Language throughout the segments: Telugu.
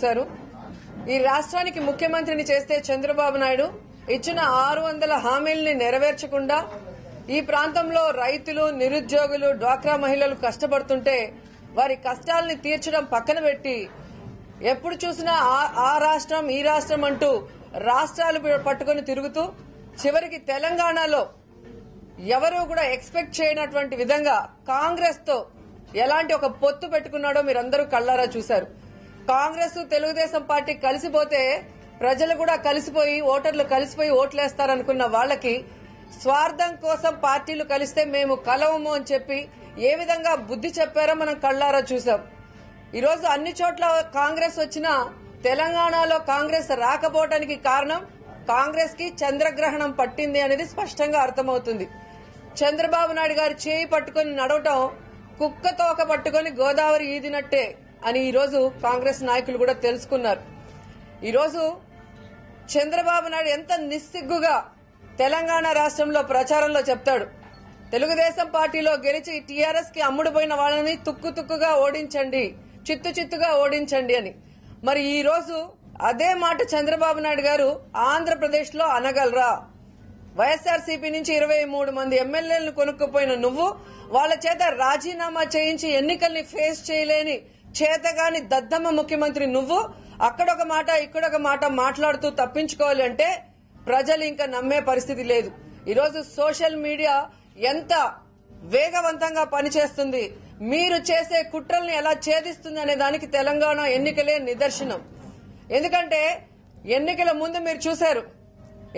చూశారు. ఈ రాష్ట్రానికి ముఖ్యమంత్రిని చేస్తే చంద్రబాబు నాయుడు ఇచ్చిన ఆరు వందల హామీల్ని నెరవేర్చకుండా ఈ ప్రాంతంలో రైతులు నిరుద్యోగులు డ్వాక్రా మహిళలు కష్టపడుతుంటే వారి కష్టాల్ని తీర్చడం పక్కన పెట్టి ఎప్పుడు చూసినా ఆ- ఆ రాష్ట్రం ఈ రాష్ట్రం అంటూ రాష్ట్రాలు పట్టుకొని తిరుగుతూ చివరికి తెలంగాణలో ఎవరూ కూడా ఎక్స్పెక్ట్ చేయనటువంటి విధంగా కాంగ్రెస్తో ఎలాంటి ఒక పొత్తు పెట్టుకున్నాడో మీరందరూ కళ్ళారా చూశారు. కాంగ్రెస్ తెలుగుదేశం పార్టీ కలిసిపోతే ప్రజలు కూడా కలిసిపోయి ఓటర్లు కలిసిపోయి ఓట్లేస్తారనుకున్న వాళ్ళకి స్వార్థం కోసం పార్టీలు కలిస్తే మేము కలవము అని చెప్పి ఏ విధంగా బుద్ధి చెప్పారో మనం కళ్ళారా చూసాం ఈరోజు అన్ని చోట్ల కాంగ్రెస్ వచ్చినా తెలంగాణలో కాంగ్రెస్ రాకపోవడానికి కారణం కాంగ్రెస్కి చంద్రగ్రహణం పట్టింది అనేది స్పష్టంగా అర్థమవుతుంది. చంద్రబాబు నాయుడు గారి చేయి పట్టుకొని నడవటం కుక్క తోక పట్టుకొని గోదావరి ఈదినట్టే. అని ఈరోజు కాంగ్రెస్ నాయకులు కూడా తెలుసుకున్నారు. ఈరోజు చంద్రబాబు నాయుడు ఎంత నిస్సిగ్గుగా తెలంగాణ రాష్ట్రంలో ప్రచారంలో చెప్తాడు. తెలుగుదేశం పార్టీలో గెలిచి టీఆర్ఎస్కి అమ్ముడుపోయిన వాళ్ళని తుక్కు తుక్కుగా ఓడించండి. చిత్తు చిత్తుగా ఓడించండి అని. మరి ఈ రోజు అదే మాట చంద్రబాబు నాయుడు గారు ఆంధ్రప్రదేశ్లో అనగలరా? వైఎస్ఆర్సీపీ నుంచి ఇరవై మూడు మంది ఎమ్మెల్యేలను కొనుక్కుపోయిన నువ్వు వాళ్ళ చేత రాజీనామా చేయించి ఎన్నికల్ని ఫేస్ చేయలేని చేతగాని దద్దమ్మ ముఖ్యమంత్రి నువ్వు అక్కడొక మాట ఇక్కడొక మాట మాట్లాడుతూ తప్పించుకోవాలి అంటే ప్రజలు ఇంకా నమ్మే పరిస్థితి లేదు. ఈరోజు సోషల్ మీడియా ఎంత వేగవంతంగా పనిచేస్తుంది మీరు చేసే కుట్రల్ని ఎలా ఛేదిస్తుంది అనే దానికి తెలంగాణ ఎన్నికలే నిదర్శనం. ఎందుకంటే ఎన్నికల ముందు మీరు చూశారు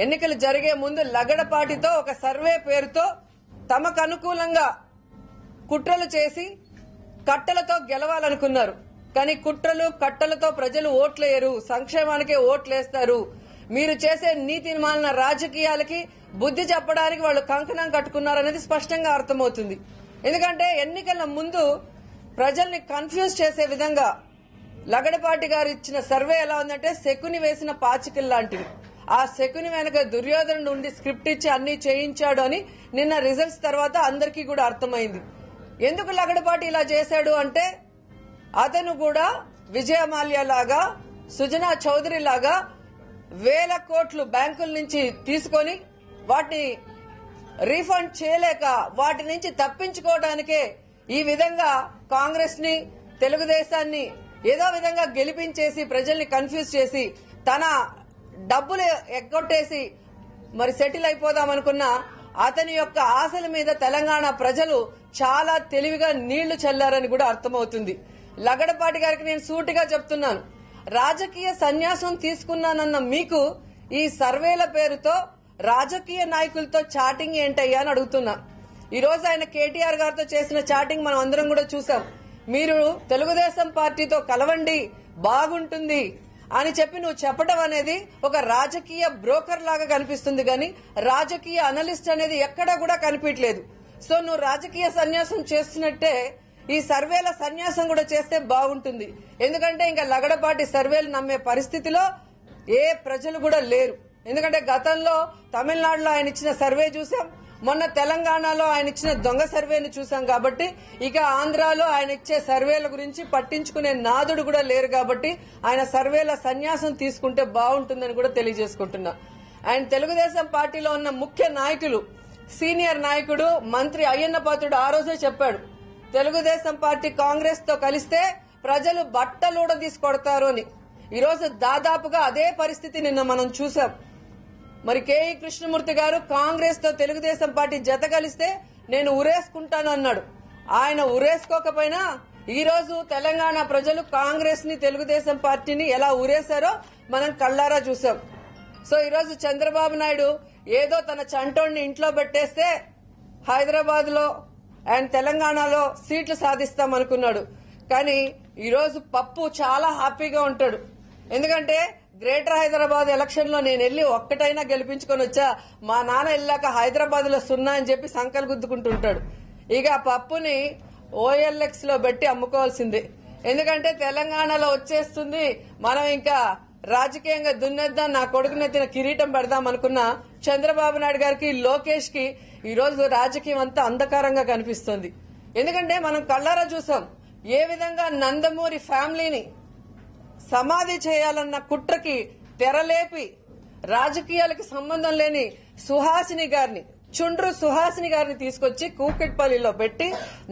ఎన్నికలు జరిగే ముందు లగడపాటితో ఒక సర్వే పేరుతో తమకు అనుకూలంగా కుట్రలు చేసి కట్టలతో గెలవాలనుకున్నారు. కానీ కుట్రలు కట్టలతో ప్రజలు ఓట్లేయరు. సంక్షేమానికే ఓట్లేస్తారు. మీరు చేసే నీతి మాలిన రాజకీయాలకి బుద్ధి చెప్పడానికి వాళ్ళు కంకణం కట్టుకున్నారనేది స్పష్టంగా అర్థమవుతుంది. ఎందుకంటే ఎన్నికల ముందు ప్రజల్ని కన్ఫ్యూజ్ చేసే విధంగా లగడపాటి గారు ఇచ్చిన సర్వే ఎలా ఉందంటే శకుని వేసిన పాచికల్ లాంటివి. ఆ శకుని వెనక దుర్యోధను ఉండి స్క్రిప్ట్ ఇచ్చి అన్ని చేయించాడు అని నిన్న రిజల్ట్స్ తర్వాత అందరికీ కూడా అర్థమైంది. ఎందుకు లగడపాటి ఇలా చేశాడు అంటే అతను కూడా విజయమాల్య లాగా సుజనా చౌదరి లాగా వేల కోట్లు బ్యాంకుల నుంచి తీసుకొని వాటిని రీఫండ్ చేయలేక వాటి నుంచి తప్పించుకోవడానికే ఈ విధంగా కాంగ్రెస్ని తెలుగుదేశాన్ని ఏదో విధంగా గెలిపించేసి ప్రజల్ని కన్ఫ్యూజ్ చేసి తన డబ్బులు ఎగ్గొట్టేసి మరి సెటిల్ అయిపోదామనుకున్న అతని యొక్క ఆశల మీద తెలంగాణ ప్రజలు చాలా తెలివిగా నీళ్ళు చల్లారని కూడా అర్థమవుతుంది. లగడపాటి గారికి నేను సూటిగా చెప్తున్నాను. రాజకీయ సన్యాసం తీసుకున్నానన్న మీకు ఈ సర్వేల పేరుతో రాజకీయ నాయకులతో చాటింగ్ ఏంటయ్యా అని అడుగుతున్నా. ఈ రోజు ఆయన కేటీఆర్ గారితో చేసిన చాటింగ్ మనం అందరం కూడా చూసాం. మీరు తెలుగుదేశం పార్టీతో కలవండి బాగుంటుంది అని చెప్పి నువ్వు చెప్పడం అనేది ఒక రాజకీయ బ్రోకర్ లాగా కనిపిస్తుంది కానీ రాజకీయ అనలిస్ట్ అనేది ఎక్కడా కూడా కనిపించలేదు. సో నువ్వు రాజకీయ సన్యాసం చేస్తున్నట్టే ఈ సర్వేల సన్యాసం కూడా చేస్తే బాగుంటుంది. ఎందుకంటే ఇంకా లగడపాటి సర్వేలు నమ్మే పరిస్థితిలో ఏ ప్రజలు కూడా లేరు. ఎందుకంటే గతంలో తమిళనాడులో ఆయన ఇచ్చిన సర్వే చూసాం. మొన్న తెలంగాణలో ఆయన ఇచ్చిన దొంగ సర్వేని చూసాం కాబట్టి ఇక ఆంధ్రాలో ఆయన ఇచ్చే సర్వేల గురించి పట్టించుకునే నాదుడు కూడా లేరు కాబట్టి ఆయన సర్వేల సన్యాసం తీసుకుంటే బాగుంటుందని కూడా తెలియజేసుకుంటున్నా. ఆయన తెలుగుదేశం పార్టీలో ఉన్న ముఖ్య నాయకులు సీనియర్ నాయకుడు మంత్రి అయ్యన్న పాత్రుడు ఆ రోజే చెప్పాడు తెలుగుదేశం పార్టీ కాంగ్రెస్తో కలిస్తే ప్రజలు బట్టలూడ తీసుకొడతారు అని. ఈరోజు దాదాపుగా అదే పరిస్థితి నిన్న మనం చూసాం మరి కేఈ కృష్ణమూర్తి గారు కాంగ్రెస్తో తెలుగుదేశం పార్టీ జత కలిస్తే నేను ఉరేసుకుంటాను అన్నాడు. ఆయన ఉరేసుకోకపోయినా ఈ రోజు తెలంగాణ ప్రజలు కాంగ్రెస్ని తెలుగుదేశం పార్టీని ఎలా ఉరేశారో మనం కళ్ళారా చూసాం సో ఈరోజు చంద్రబాబు నాయుడు ఏదో తన చంటోడిని ఇంట్లో పెట్టేస్తే హైదరాబాద్లో అండ్ తెలంగాణలో సీట్లు సాధిస్తాం అనుకున్నాడు కానీ ఈరోజు పప్పు చాలా హ్యాపీగా ఉంటాడు. ఎందుకంటే గ్రేటర్ హైదరాబాద్ ఎలక్షన్లో నేను వెళ్ళి ఒక్కటైనా గెలిపించుకొని వచ్చా మా నాన్న వెళ్ళాక హైదరాబాద్లో సున్నా అని చెప్పి సంకలు గుద్దుకుంటుంటాడు. ఇక పప్పుని ఓఎల్ఎక్స్లో పెట్టి అమ్ముకోవాల్సిందే. ఎందుకంటే తెలంగాణలో వచ్చేస్తుంది మనం ఇంకా రాజకీయంగా దున్నేద్దాం నా కొడుకుని నెత్తిన కిరీటం పెడదాం అనుకున్న చంద్రబాబు నాయుడు గారికి లోకేష్కి ఈ రోజు రాజకీయం అంతా అంధకారంగా కనిపిస్తుంది. ఎందుకంటే మనం కళ్ళారా చూసాం ఏ విధంగా నందమూరి ఫ్యామిలీని సమాధి చేయాలన్న కుట్రకి తెరలేపి రాజకీయాలకు సంబంధం లేని సుహాసిని గారిని చుండ్రు సుహాసిని గారిని తీసుకొచ్చి కూకెట్పల్లిలో పెట్టి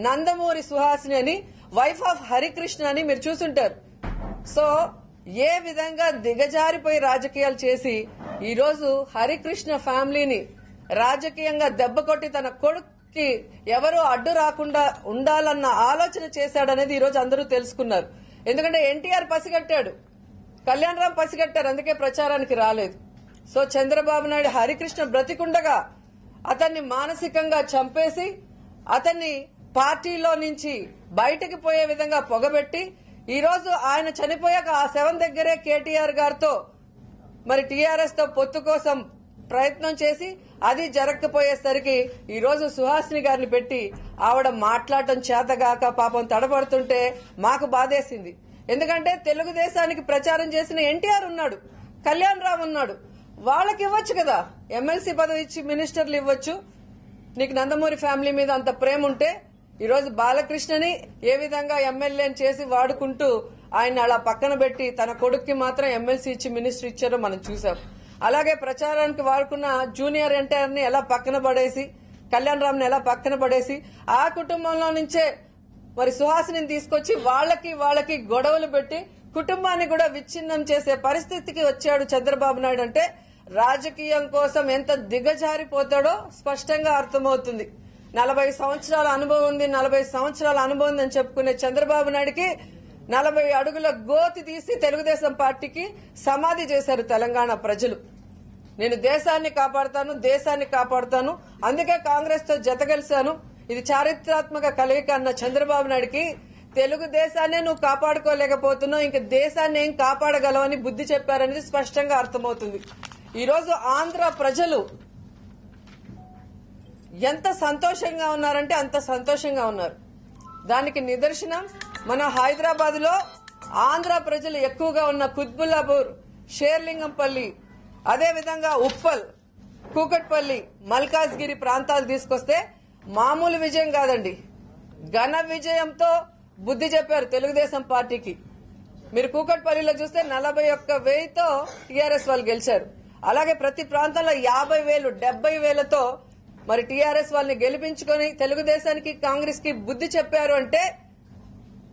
నందమూరి సుహాసిని అని వైఫ్ ఆఫ్ హరికృష్ణ అని మీరు చూసుంటారు. సో ఏ విధంగా దిగజారిపోయి రాజకీయాలు చేసి ఈరోజు హరికృష్ణ ఫ్యామిలీని రాజకీయంగా దెబ్బ కొట్టి తన కొడుక్కి ఎవరు అడ్డు రాకుండా ఉండాలన్న ఆలోచన చేశాడనేది ఈరోజు అందరూ తెలుసుకున్నారు. ఎందుకంటే ఎన్టీఆర్ పసిగట్టాడు. కళ్యాణ్ రామ్ పసిగట్టారు అందుకే ప్రచారానికి రాలేదు. సో చంద్రబాబు నాయుడు హరికృష్ణ బ్రతికుండగా అతన్ని మానసికంగా చంపేసి అతన్ని పార్టీలో నుంచి బయటకు పోయే విధంగా పొగబెట్టి ఈరోజు ఆయన చనిపోయాక ఆ శవం దగ్గరే కేటీఆర్ గారితో మరి టీఆర్ఎస్తో పొత్తు కోసం ప్రయత్నం చేసి అది జరగకపోయేసరికి ఈ రోజు సుహాసిని గారిని పెట్టి ఆవిడ మాట్లాడటం చేతగాక పాపం తడబడుతుంటే మాకు బాధేసింది. ఎందుకంటే తెలుగుదేశానికి ప్రచారం చేసిన ఎన్టీఆర్ ఉన్నాడు కళ్యాణ్ రావు ఉన్నాడు. వాళ్ళకి ఇవ్వచ్చు కదా. ఎమ్మెల్సీ పదవి ఇచ్చి మినిస్టర్లు ఇవ్వచ్చు. నీకు నందమూరి ఫ్యామిలీ మీద అంత ప్రేమ ఉంటే ఈ రోజు బాలకృష్ణని ఏ విధంగా ఎమ్మెల్యేని చేసి వాడుకుంటూ ఆయన అలా పక్కన పెట్టి తన కొడుక్కి మాత్రం ఎమ్మెల్సీ ఇచ్చి మినిస్టర్ ఇచ్చారో మనం చూసాం అలాగే ప్రచారానికి వాడుకున్న జూనియర్ ఎన్టీఆర్ని ఎలా పక్కన పడేసి కళ్యాణ్ రామ్ని ఎలా పక్కన పడేసి ఆ కుటుంబంలో నుంచే మరి సుహాసిని తీసుకొచ్చి వాళ్ళకి వాళ్ళకి గొడవలు పెట్టి కుటుంబాన్ని కూడా విచ్ఛిన్నం చేసే పరిస్థితికి వచ్చాడు చంద్రబాబు నాయుడు అంటే రాజకీయం కోసం ఎంత దిగజారిపోతాడో స్పష్టంగా అర్థమవుతుంది. నలభై సంవత్సరాల అనుభవం ఉంది నలభై సంవత్సరాల అనుభవం ఉందని చెప్పుకునే చంద్రబాబు నాయుడికి నలభై అడుగుల గోతి తీసి తెలుగుదేశం పార్టీకి సమాధి చేశారు తెలంగాణ ప్రజలు. నేను దేశాన్ని కాపాడుతాను దేశాన్ని కాపాడుతాను. అందుకే కాంగ్రెస్తో జతగలిశాను ఇది చారిత్రాత్మక కలయిక అన్న చంద్రబాబు నాయుడికి. తెలుగుదేశాన్నే నువ్వు కాపాడుకోలేకపోతున్నావు ఇంక దేశాన్ని ఏం కాపాడగలవని బుద్ధి చెప్పారనేది స్పష్టంగా అర్థమవుతుంది. ఈరోజు ఆంధ్ర ప్రజలు ఎంత సంతోషంగా ఉన్నారంటే అంత సంతోషంగా ఉన్నారు. దానికి నిదర్శనం మన హైదరాబాద్లో ఆంధ్ర ప్రజలు ఎక్కువగా ఉన్న కుత్బుల్లాపూర్ షేర్లింగంపల్లి అదేవిధంగా ఉప్పల్ కూకట్పల్లి మల్కాజ్గిరి ప్రాంతాలు తీసుకొస్తే మామూలు విజయం కాదండి. ఘన విజయంతో బుద్ధి చెప్పారు తెలుగుదేశం పార్టీకి. మీరు కూకట్పల్లిలో చూస్తే నలభై ఒక్క వెయ్యితో టీఆర్ఎస్ వాళ్ళు గెలిచారు. అలాగే ప్రతి ప్రాంతంలో యాభై వేలు డెబ్బై వేలతో మరి టీఆర్ఎస్ వాళ్ళని గెలిపించుకొని తెలుగుదేశానికి కాంగ్రెస్కి బుద్ధి చెప్పారు అంటే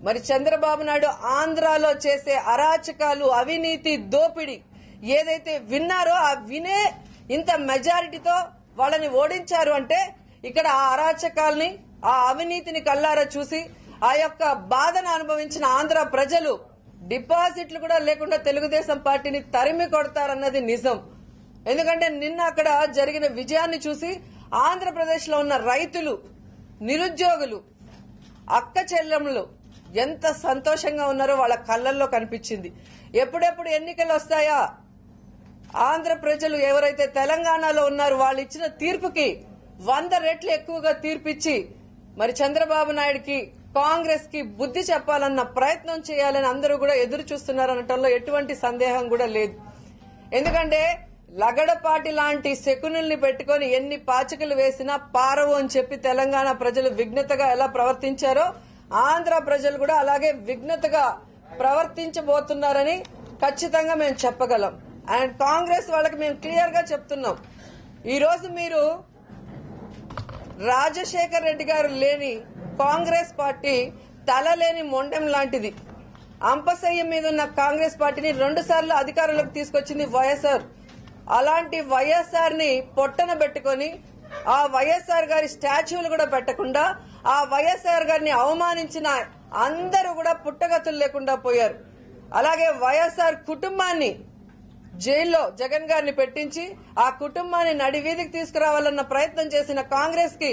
మరి చంద్రబాబు నాయుడు ఆంధ్రాలో చేసే అరాచకాలు అవినీతి దోపిడి ఏదైతే విన్నారో ఆ వినే ఇంత మెజారిటీతో వాళ్ళని ఓడించారు అంటే ఇక్కడ ఆ అరాచకాల్ని ఆ అవినీతిని కల్లారా చూసి ఆ యొక్క బాధను అనుభవించిన ఆంధ్ర ప్రజలు డిపాజిట్లు కూడా లేకుండా తెలుగుదేశం పార్టీని తరిమి కొడతారన్నది నిజం. ఎందుకంటే నిన్న అక్కడ జరిగిన విజయాన్ని చూసి ఆంధ్రప్రదేశ్లో ఉన్న రైతులు నిరుద్యోగులు అక్క చెల్లెములు ఎంత సంతోషంగా ఉన్నారో వాళ్ళ కళ్ళల్లో కనిపించింది. ఎప్పుడెప్పుడు ఎన్నికలు వస్తాయా? ఆంధ్ర ప్రజలు ఎవరైతే తెలంగాణలో ఉన్నారో వాళ్ళు ఇచ్చిన తీర్పుకి వంద రెట్లు ఎక్కువగా తీర్పిచ్చి మరి చంద్రబాబు నాయుడుకి కాంగ్రెస్కి బుద్ధి చెప్పాలన్న ప్రయత్నం చేయాలని అందరూ కూడా ఎదురు చూస్తున్నారనటంలో ఎటువంటి సందేహం కూడా లేదు. ఎందుకంటే లగడపాటి లాంటి శకునుల్ని పెట్టుకొని ఎన్ని పాచికలు వేసినా పారవు అని చెప్పి తెలంగాణ ప్రజలు విఘ్నతగా ఎలా ప్రవర్తించారో ఆంధ్ర ప్రజలు కూడా అలాగే విఘ్నతగా ప్రవర్తించబోతున్నారని ఖచ్చితంగా మేము చెప్పగలం. అండ్ కాంగ్రెస్ వాళ్ళకి మేము క్లియర్గా చెప్తున్నాం. ఈ రోజు మీరు రాజశేఖర్ రెడ్డి గారు లేని కాంగ్రెస్ పార్టీ తల లేని మొండెం లాంటిది. అంపశయ్య మీద ఉన్న కాంగ్రెస్ పార్టీని రెండు సార్లు అధికారంలోకి తీసుకొచ్చింది వైఎస్ఆర్. అలాంటి వైఎస్ఆర్ని పొట్టన పెట్టుకొని ఆ వైఎస్ఆర్ గారి స్టాచ్యూలు కూడా పెట్టకుండా ఆ వైఎస్ఆర్ గారిని అవమానించిన అందరూ కూడా పుట్టగతులు లేకుండా పోయారు. అలాగే వైఎస్ఆర్ కుటుంబాన్ని జైల్లో జగన్ గారిని పెట్టించి ఆ కుటుంబాన్ని నడివీధికి తీసుకురావాలన్న ప్రయత్నం చేసిన కాంగ్రెస్కి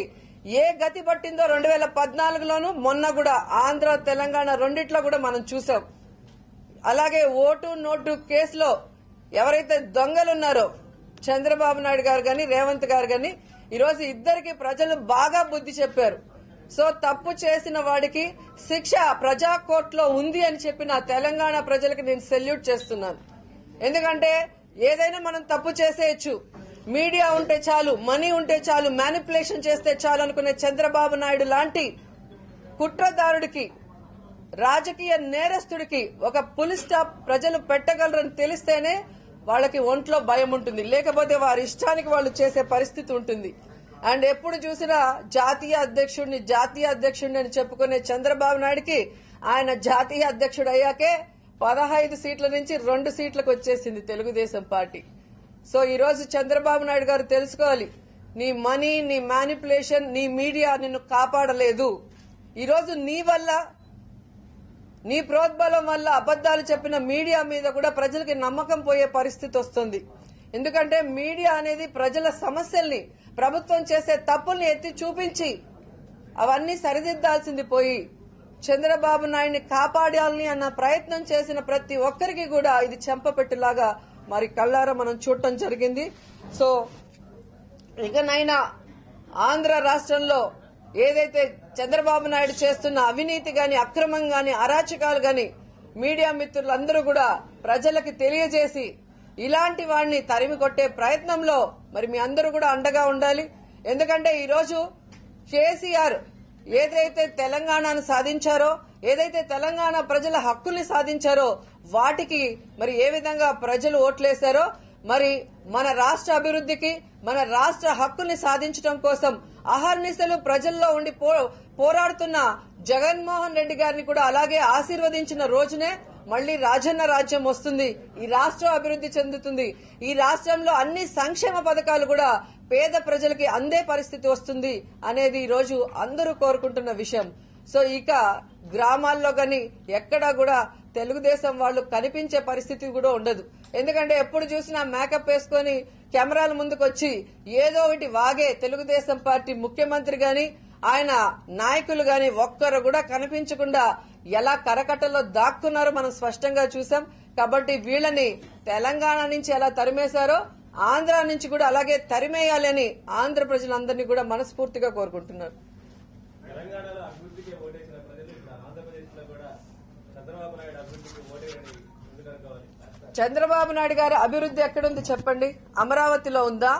ఏ గతి పట్టిందో రెండు వేల పద్నాలుగులోను మొన్న కూడా ఆంధ్ర తెలంగాణ రెండిట్లో కూడా మనం చూసాం. అలాగే ఓటు నోటు కేసులో ఎవరైతే దొంగలున్నారో చంద్రబాబు నాయుడు గారు గాని రేవంత్ గారు గాని ఈరోజు ఇద్దరికి ప్రజలు బాగా బుద్ధి చెప్పారు. సో తప్పు చేసిన వాడికి శిక్ష ప్రజా కోర్టులో ఉంది అని చెప్పిన తెలంగాణ ప్రజలకు నేను సెల్యూట్ చేస్తున్నాను. ఎందుకంటే ఏదైనా మనం తప్పు చేసేయచ్చు. మీడియా ఉంటే చాలు మనీ ఉంటే చాలు మ్యానిపులేషన్ చేస్తే చాలు అనుకునే చంద్రబాబు నాయుడు లాంటి కుట్రదారుడికి రాజకీయ నేరస్తుడికి ఒక పులి స్టాప్ ప్రజలు పెట్టగలరని తెలిస్తేనే వాళ్ళకి ఒంట్లో భయం ఉంటుంది. లేకపోతే వారి ఇష్టానికి వాళ్ళు చేసే పరిస్థితి ఉంటుంది. అండ్ ఎప్పుడు చూసినా జాతీయ అధ్యక్షుడిని జాతీయ అధ్యక్షుడిని అని చెప్పుకునే చంద్రబాబు నాయుడికి ఆయన జాతీయ అధ్యక్షుడు అయ్యాకే పదహైదు సీట్ల నుంచి రెండు సీట్లకు వచ్చేసింది తెలుగుదేశం పార్టీ. సో ఈ రోజు చంద్రబాబు నాయుడు గారు తెలుసుకోవాలి. నీ మనీ నీ మ్యానిపులేషన్ నీ మీడియా నిన్ను కాపాడలేదు. ఈ రోజు నీ వల్ల నీ ప్రోద్బలం వల్ల అబద్దాలు చెప్పిన మీడియా మీద కూడా ప్రజలకి నమ్మకం పోయే పరిస్థితి వస్తుంది. ఎందుకంటే మీడియా అనేది ప్రజల సమస్యల్ని ప్రభుత్వం చేసే తప్పుల్ని ఎత్తి చూపించి అవన్నీ సరిదిద్దాల్సింది పోయి చంద్రబాబు నాయుడిని కాపాడాలని అన్న ప్రయత్నం చేసిన ప్రతి ఒక్కరికి కూడా ఇది చెంపపెట్టులాగా మరి కళ్ళారా మనం చూడటం జరిగింది. సో ఇకనైనా ఆంధ్ర రాష్ట్రంలో ఏదైతే చంద్రబాబు నాయుడు చేస్తున్న అవినీతి గాని అక్రమం గాని అరాచకాలు గాని మీడియా మిత్రులందరూ కూడా ప్రజలకి తెలియజేసి ఇలాంటి వాడిని తరిమి కొట్టే ప్రయత్నంలో మరి మీ అందరూ కూడా అండగా ఉండాలి. ఎందుకంటే ఈరోజు కేసీఆర్ ఏదైతే తెలంగాణను సాధించారో ఏదైతే తెలంగాణ ప్రజల హక్కుల్ని సాధించారో వాటికి మరి ఏ విధంగా ప్రజలు ఓట్లేశారో మరి మన రాష్ట్ర అభివృద్ధికి మన రాష్ట్ర హక్కుల్ని సాధించడం కోసం అహర్నిశలు ప్రజల్లో ఉండి పో- పోరాడుతున్న జగన్మోహన్ రెడ్డి గారిని కూడా అలాగే ఆశీర్వదించిన రోజునే మళ్ళీ రాజన్న రాజ్యం వస్తుంది. ఈ రాష్ట్రం అభివృద్ధి చెందుతుంది. ఈ రాష్ట్రంలో అన్ని సంక్షేమ పథకాలు కూడా పేద ప్రజలకి అందే పరిస్థితి వస్తుంది అనేది ఈ రోజు అందరూ కోరుకుంటున్న విషయం. సో ఇక గ్రామాల్లో గాని ఎక్కడా కూడా తెలుగుదేశం వాళ్ళు కనిపించే పరిస్థితి కూడా ఉండదు. ఎందుకంటే ఎప్పుడు చూసినా మేకప్ వేసుకొని కెమెరాల ముందుకు వచ్చి ఏదో ఒకటి వాగే తెలుగుదేశం పార్టీ ముఖ్యమంత్రి గాని ఆయన నాయకులు గాని ఒక్కరు కూడా కనిపించకుండా ఎలా కరకట్టలో దాక్కున్నారో మనం స్పష్టంగా చూసాం కాబట్టి వీళ్ళని తెలంగాణ నుంచి ఎలా తరిమేశారో ఆంధ్ర నుంచి కూడా అలాగే తరిమేయాలని ఆంధ్ర ప్రజలందరినీ కూడా మనస్ఫూర్తిగా కోరుకుంటున్నారు. చంద్రబాబు నాయుడు గారి అభివృద్ధి ఎక్కడుంది చెప్పండి? అమరావతిలో ఉందా?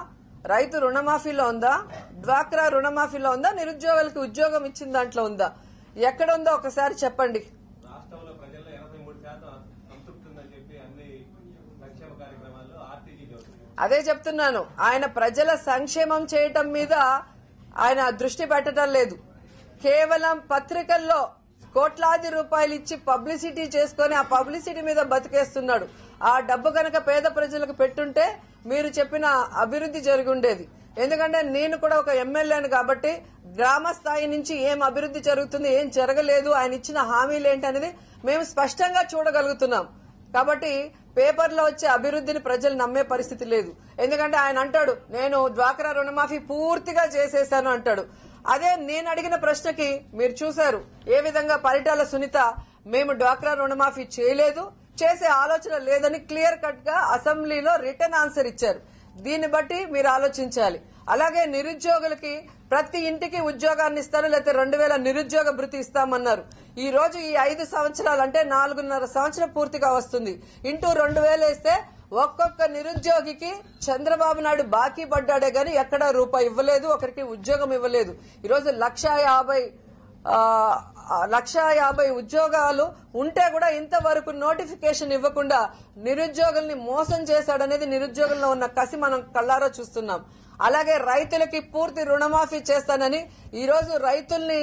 రైతు రుణమాఫీలో ఉందా? డ్వాక్రా రుణమాఫీలో ఉందా? నిరుద్యోగులకు ఉద్యోగం ఇచ్చిన దాంట్లో ఉందా? ఎక్కడ ఉందో ఒకసారి చెప్పండి. రాష్ట్రంలో ప్రజల్లో ఎనభై మూడు శాతం సంతృప్తి ఉందని చెప్పి అన్ని సంక్షేమ కార్యక్రమాల్లో ఆర్టీజీ చెబుతుంది అదే చెప్తున్నాను. ఆయన ప్రజల సంక్షేమం చేయటం మీద ఆయన దృష్టి పెట్టడం లేదు. కేవలం పత్రికల్లో కోట్లాది రూపాయలు ఇచ్చి పబ్లిసిటీ చేసుకొని ఆ పబ్లిసిటీ మీద బతికేస్తున్నాడు. ఆ డబ్బు కనుక పేద ప్రజలకు పెట్టుంటే మీరు చెప్పిన అభివృద్ధి జరిగి ఉండేది. ఎందుకంటే నేను కూడా ఒక ఎమ్మెల్యేను కాబట్టి గ్రామ స్థాయి నుంచి ఏం అభివృద్ధి జరుగుతుంది ఏం జరగలేదు ఆయన ఇచ్చిన హామీలు ఏంటి అనేది మేము స్పష్టంగా చూడగలుగుతున్నాం. కాబట్టి పేపర్లో వచ్చే అభివృద్ధిని ప్రజలు నమ్మే పరిస్థితి లేదు. ఎందుకంటే ఆయన అంటాడు నేను డ్వాక్రా రుణమాఫీ పూర్తిగా చేసేశాను అంటాడు. అదే నేను అడిగిన ప్రశ్నకి మీరు చూశారు ఏ విధంగా పరిటాల సునీత మేము డ్వాక్రా రుణమాఫీ చేయలేదు చేసే ఆలోచన లేదని క్లియర్ కట్గా అసెంబ్లీలో రిటర్న్ ఆన్సర్ ఇచ్చారు. దీన్ని బట్టి మీరు ఆలోచించాలి. అలాగే నిరుద్యోగులకి ప్రతి ఇంటికి ఉద్యోగాన్ని ఇస్తారు లేకపోతే రెండు వేల నిరుద్యోగ భృతి ఇస్తామన్నారు. ఈ రోజు ఈ ఐదు సంవత్సరాలు అంటే నాలుగున్నర సంవత్సరం పూర్తిగా వస్తుంది. ఇంటూ రెండు వేలు వేస్తే ఒక్కొక్క నిరుద్యోగికి చంద్రబాబు నాయుడు బాకీ పడ్డాడే గాని ఎక్కడా రూపాయి ఇవ్వలేదు ఒకరికి ఉద్యోగం ఇవ్వలేదు. ఈరోజు లక్ష యాభై లక్ష యాభై ఉద్యోగాలు ఉంటే కూడా ఇంతవరకు నోటిఫికేషన్ ఇవ్వకుండా నిరుద్యోగుల్ని మోసం చేశాడనేది నిరుద్యోగుల్లో ఉన్న కసి మనం కళ్ళారా చూస్తున్నాం. అలాగే రైతులకి పూర్తి రుణమాఫీ చేస్తానని ఈ రోజు రైతుల్ని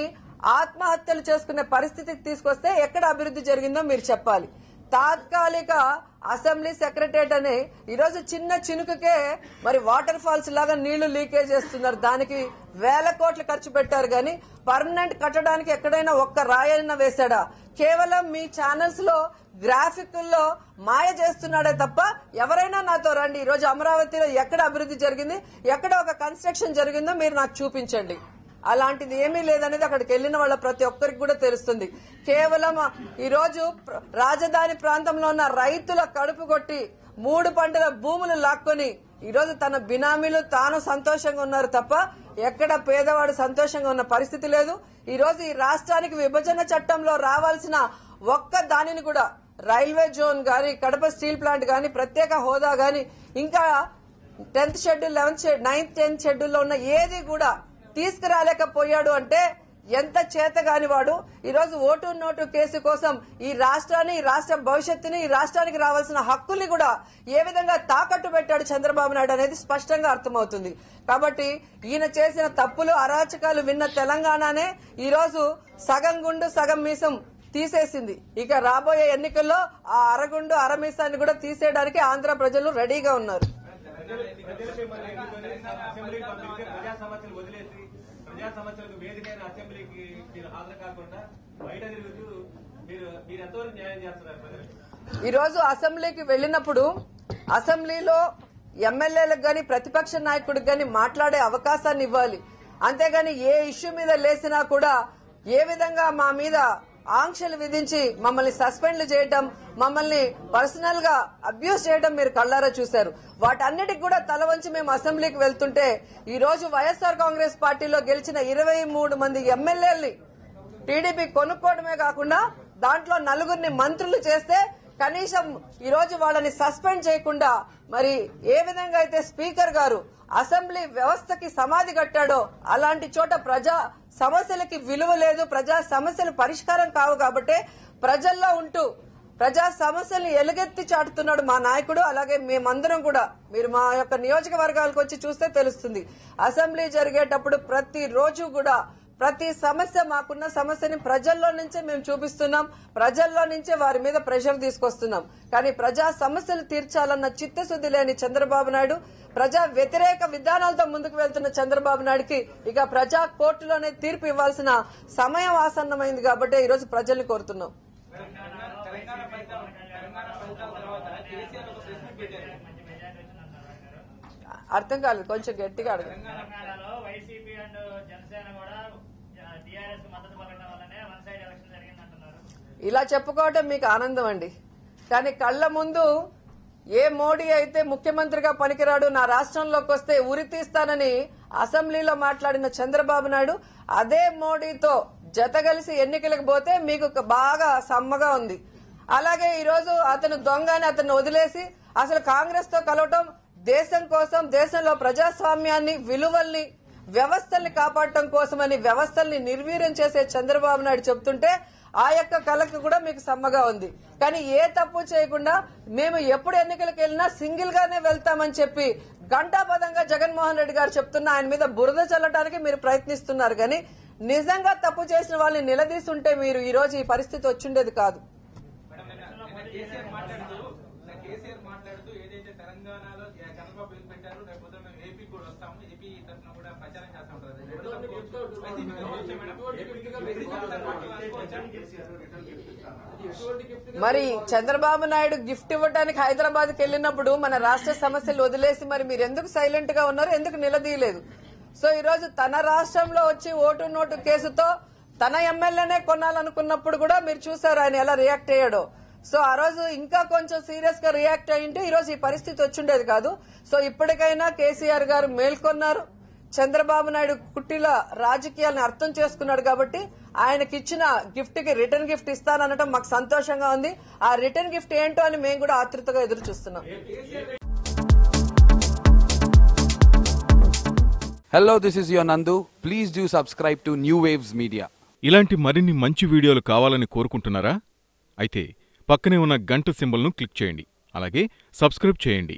ఆత్మహత్యలు చేసుకునే పరిస్థితికి తీసుకొస్తే ఎక్కడ అభివృద్ధి జరిగిందో మీరు చెప్పాలి. తాత్కాలిక అసెంబ్లీ సెక్రటరియట్ అని ఈరోజు చిన్న చినుకుకే మరి వాటర్ ఫాల్స్ లాగా నీళ్ళు లీకేజ్ చేస్తున్నారు. దానికి వేల కోట్లు ఖర్చు పెట్టారు కానీ పర్మనెంట్ కట్టడానికి ఎక్కడైనా ఒక్క రాయన్న వేశాడా? కేవలం మీ ఛానల్స్లో గ్రాఫిక్ల్లో మాయ చేస్తున్నాడే తప్ప ఎవరైనా నాతో రండి. ఈరోజు అమరావతిలో ఎక్కడ అభివృద్ధి జరిగింది? ఎక్కడ ఒక కన్స్ట్రక్షన్ జరిగిందో మీరు నాకు చూపించండి. అలాంటిది ఏమీ లేదనేది అక్కడికి వెళ్ళిన వాళ్ళ ప్రతి ఒక్కరికి కూడా తెలుస్తుంది. కేవలం ఈరోజు రాజధాని ప్రాంతంలో ఉన్న రైతుల కడుపు కొట్టి మూడు పంటల భూములు లాక్కొని ఈరోజు తన బినామీలు తాను సంతోషంగా ఉన్నారు తప్ప ఎక్కడ పేదవాడు సంతోషంగా ఉన్న పరిస్థితి లేదు. ఈరోజు ఈ రాష్ట్రానికి విభజన చట్టంలో రావాల్సిన ఒక్క దానిని కూడా రైల్వే జోన్ గాని కడప స్టీల్ ప్లాంట్ గాని ప్రత్యేక హోదా గాని ఇంకా tenth schedule eleventh ninth tenth షెడ్యూల్లో ఉన్న ఏది కూడా తీసుకురాలేకపోయాడు అంటే ఎంత చేతగాని వాడు ఈరోజు ఓటు నోటు కేసు కోసం ఈ రాష్ట్రాన్ని ఈ రాష్ట్ర భవిష్యత్తుని ఈ రాష్ట్రానికి రావాల్సిన హక్కుల్ని కూడా ఏ విధంగా తాకట్టు పెట్టాడు చంద్రబాబు నాయుడు అనేది స్పష్టంగా అర్థమవుతుంది. కాబట్టి ఈయన చేసిన తప్పులు అరాచకాలు విన్న తెలంగాణనే ఈరోజు సగం గుండు సగం మీసం తీసేసింది. ఇక రాబోయే ఎన్నికల్లో ఆ అరగుండు అరమీసాన్ని కూడా తీసేయడానికి ఆంధ్ర ప్రజలు రెడీగా ఉన్నారు. ప్రజలు ప్రజలు అసెంబ్లీకి పంపిస్తే ప్రజా సమస్యలు వదిలేసి ప్రజా సమస్యలకు వేదికైన అసెంబ్లీకి మీరు హాజరు కాకుండా బయట తిరుగుతూ మీరు మీరు ఎంతవరకు న్యాయం చేస్తున్నారు ప్రజలకు? ఈ రోజు అసెంబ్లీకి వెళ్ళినప్పుడు అసెంబ్లీలో ఎమ్మెల్యేలకు గాని ప్రతిపక్ష నాయకుడికి గాని మాట్లాడే అవకాశాన్ని ఇవ్వాలి. అంతేగాని ఏ ఇష్యూ మీద లేసినా కూడా ఏ విధంగా మా మీద ఆంక్షలు విధించి మమ్మల్ని సస్పెండ్లు చేయడం మమ్మల్ని పర్సనల్గా అబ్యూస్ చేయడం మీరు కళ్ళారా చూశారు. వాటన్నిటికి కూడా తల వంచి మేము అసెంబ్లీకి వెళ్తుంటే ఈ రోజు వైఎస్ఆర్ కాంగ్రెస్ పార్టీలో గెలిచిన ఇరవై మూడు మంది ఎమ్మెల్యేల్ని టీడీపీ కొనుక్కోవడమే కాకుండా దాంట్లో నలుగురిని మంత్రులు చేస్తే కనీసం ఈ రోజు వాళ్ళని సస్పెండ్ చేయకుండా మరి ఏ విధంగా అయితే స్పీకర్ గారు అసెంబ్లీ వ్యవస్థకి సమాధి కట్టాడో అలాంటి చోట ప్రజా సమస్యలకి విలువ లేదు ప్రజా సమస్యలు పరిష్కారం కావు కాబట్టి ప్రజల్లో ఉంటూ ప్రజా సమస్యలను ఎలుగెత్తి చాటుతున్నాడు మా నాయకుడు. అలాగే మేమందరం కూడా మీరు మా యొక్క నియోజకవర్గాలకు వచ్చి చూస్తే తెలుస్తుంది. అసెంబ్లీ జరిగేటప్పుడు ప్రతి రోజు కూడా ప్రతి సమస్య మాకున్న సమస్యని ప్రజల్లో నుంచే మేము చూపిస్తున్నాం. ప్రజల్లో నుంచే వారి మీద ప్రెషర్ తీసుకొస్తున్నాం. కానీ ప్రజా సమస్యలు తీర్చాలన్న చిత్తశుద్ధి లేని చంద్రబాబు నాయుడు ప్రజా వ్యతిరేక విధానాలతో ముందుకు వెళ్తున్న చంద్రబాబు నాయుడుకి ఇక ప్రజా కోర్టులోనే తీర్పు ఇవ్వాల్సిన సమయం ఆసన్నమైంది కాబట్టి ఈరోజు ప్రజల్ని కోరుతున్నాం. అర్థం కాలేదు. కొంచెం గట్టిగా అడగండి తెలంగాణలో వైసీపీ అండ్ జనసేన కూడా టీఆర్ఎస్ మద్దతు పలకడం వల్లనే వన్ సైడ్ ఎలక్షన్ జరిగిందంటున్నారు ఇలా చెప్పుకోవటం మీకు ఆనందం అండి కానీ కళ్ళ ముందు ఏ మోడీ అయితే ముఖ్యమంత్రిగా పనికిరాడు నా రాష్ట్రంలోకి వస్తే ఉరి తీస్తానని అసెంబ్లీలో మాట్లాడిన చంద్రబాబు నాయుడు అదే మోడీతో జత కలిసి ఎన్నికలకు పోతే మీకు ఒక బాగా సమ్మగా ఉంది. అలాగే ఈరోజు అతను దొంగని అతను వదిలేసి అసలు కాంగ్రెస్తో కలవటం దేశం కోసం దేశంలో ప్రజాస్వామ్యాన్ని విలువల్ని వ్యవస్థల్ని కాపాడటం కోసమని వ్యవస్థల్ని నిర్వీర్యం చేసే చంద్రబాబు నాయుడు చెప్తుంటే ఆ యొక్క కళకి కూడా మీకు సమ్మగా ఉంది. కానీ ఏ తప్పు చేయకుండా మేము ఎప్పుడు ఎన్నికలకు వెళ్ళినా సింగిల్ గానే వెళ్తామని చెప్పి గంటాపదంగా జగన్మోహన్ రెడ్డి గారు చెప్తున్న ఆయన మీద బురద చల్లటానికి మీరు ప్రయత్నిస్తున్నారు. కానీ నిజంగా తప్పు చేసిన వాళ్ళని నిలదీస్తుంటే మీరు ఈ రోజు ఈ పరిస్థితి వచ్చిండేది కాదు మేడం నిన్న నిన్న కేసీఆర్ మాట్లాడుతూ నిన్న కేసీఆర్ మాట్లాడుతూ ఏదైతే తెలంగాణలో జ- చంద్రబాబు బిల్లు పెట్టారు రేపు పొద్దున మేము ఏపీ కూడా వస్తాము ఏపీ తరఫున కూడా ప్రచారం చేస్తాం కదా వైసీపీ అనుకోవచ్చా మేడం? ఏపీకి జనసేన పార్టీలు అనుకోవచ్చా? మరి చంద్రబాబు నాయుడు గిఫ్ట్ ఇవ్వడానికి హైదరాబాద్కి వెళ్ళినప్పుడు మన రాష్ట్ర సమస్యలు వదిలేసి మరి మీరు ఎందుకు సైలెంట్గా ఉన్నారు? ఎందుకు నిలదీయలేదు? సో ఈ రోజు తన రాష్ట్రంలో వచ్చి ఓటు నోటు కేసుతో తన ఎమ్మెల్యేనే కొనాలనుకున్నప్పుడు కూడా మీరు చూసారు ఆయన ఎలా రియాక్ట్ అయ్యాడో. సో ఆ రోజు ఇంకా కొంచెం సీరియస్గా రియాక్ట్ అయ్యింటే ఈ రోజు ఈ పరిస్థితి వచ్చిండేది కాదు. సో ఇప్పటికైనా కేసీఆర్ గారు మేల్కొన్నారు. చంద్రబాబు నాయుడు కుట్టిల రాజకీయాలను అర్థం చేసుకున్నాడు కాబట్టి ఆయనకి ఇచ్చిన గిఫ్ట్కి రిటర్న్ గిఫ్ట్ ఇస్తాననటం మాకు సంతోషంగా ఉంది. ఆ రిటర్న్ గిఫ్ట్ ఏంటో అని మేము కూడా ఆతృతగా ఎదురు చూస్తున్నాం. Hello, this is your Nandu. Please do subscribe to New Waves Media. ఇలాంటి మరిన్ని మంచి వీడియోలు కావాలని కోరుకుంటున్నారా? అయితే పక్కనే ఉన్న గంట సింబల్ను క్లిక్ చేయండి. అలాగే సబ్స్క్రైబ్ చేయండి.